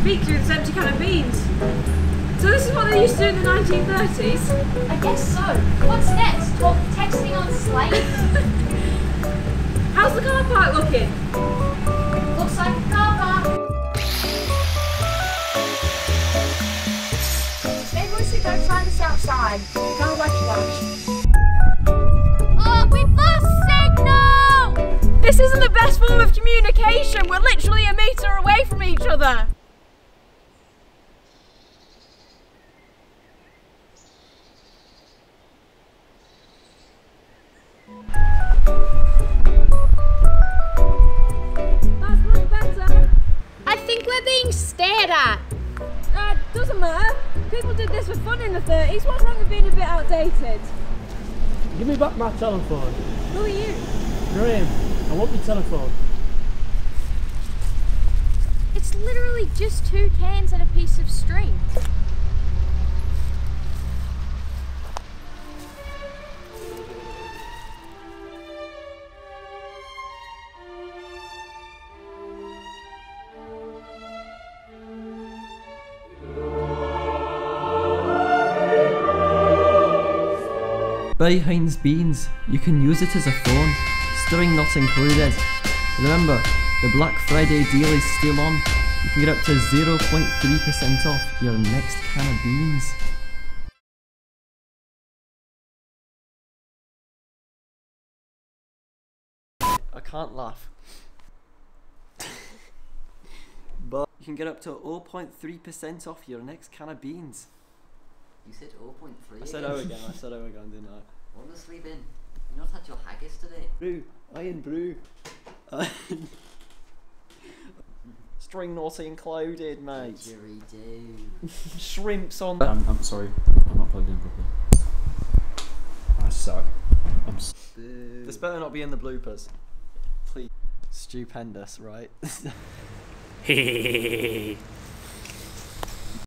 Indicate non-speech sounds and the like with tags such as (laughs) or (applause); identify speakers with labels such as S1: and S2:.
S1: speak through this empty can of beans. So this is what they used to do in the 1930s?
S2: I guess so. What's next? Talk texting on Slate? (laughs)
S1: How's the car park looking?
S2: Looks like a car park. Maybe we should go try this outside. Sounds like lunch. Oh, we've lost signal!
S1: This isn't the best form of communication. We're literally a metre away from each other.
S2: I think we're being stared at.
S1: Uh, doesn't matter. People did this for fun in the 30s. What's wrong with being a bit outdated?
S3: Give me back my telephone.
S1: Who are you?
S3: Graham, I want my telephone.
S2: It's literally just two cans and a piece of string.
S4: Buy Heinz beans. You can use it as a phone. String not included. Remember, the Black Friday deal is still on. You can get up to 0.3% off your next can of beans. I can't laugh. (laughs) but you can get up to 0.3% off your next can of beans.
S5: You said 0.3
S4: I said O oh (laughs) again, I said O again, didn't I?
S5: Honestly, Ben, you not had your haggis today?
S4: Brew, Irn-Bru. String naughty included, mate.
S5: Didgeridoo. (laughs)
S4: Shrimps on.
S6: I'm, um, I'm sorry, I'm not plugged in properly. I suck. I'm s-
S4: This better not be in the bloopers. Please. Stupendous, right? (laughs)